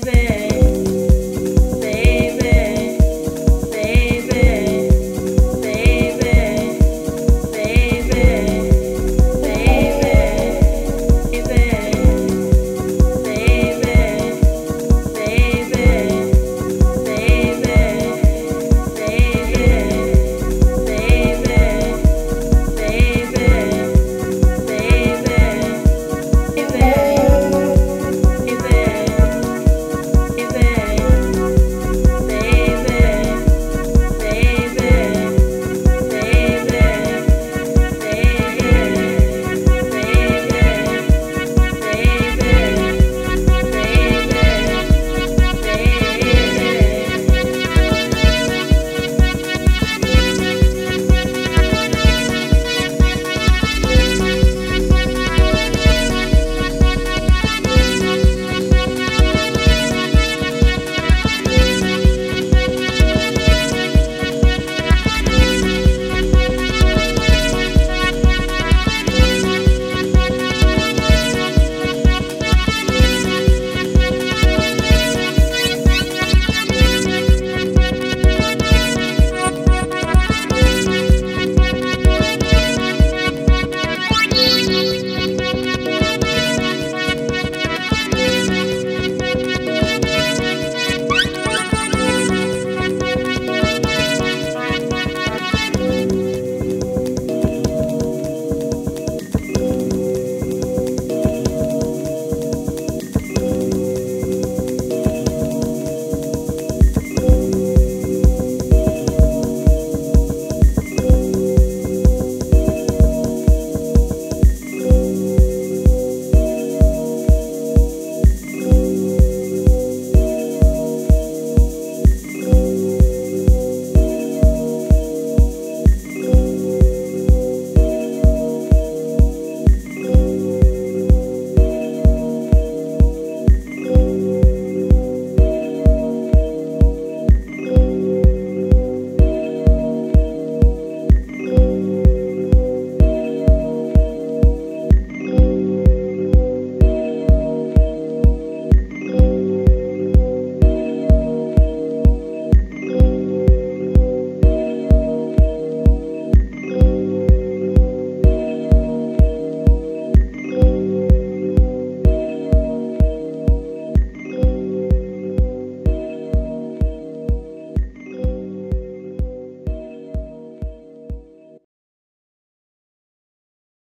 baby.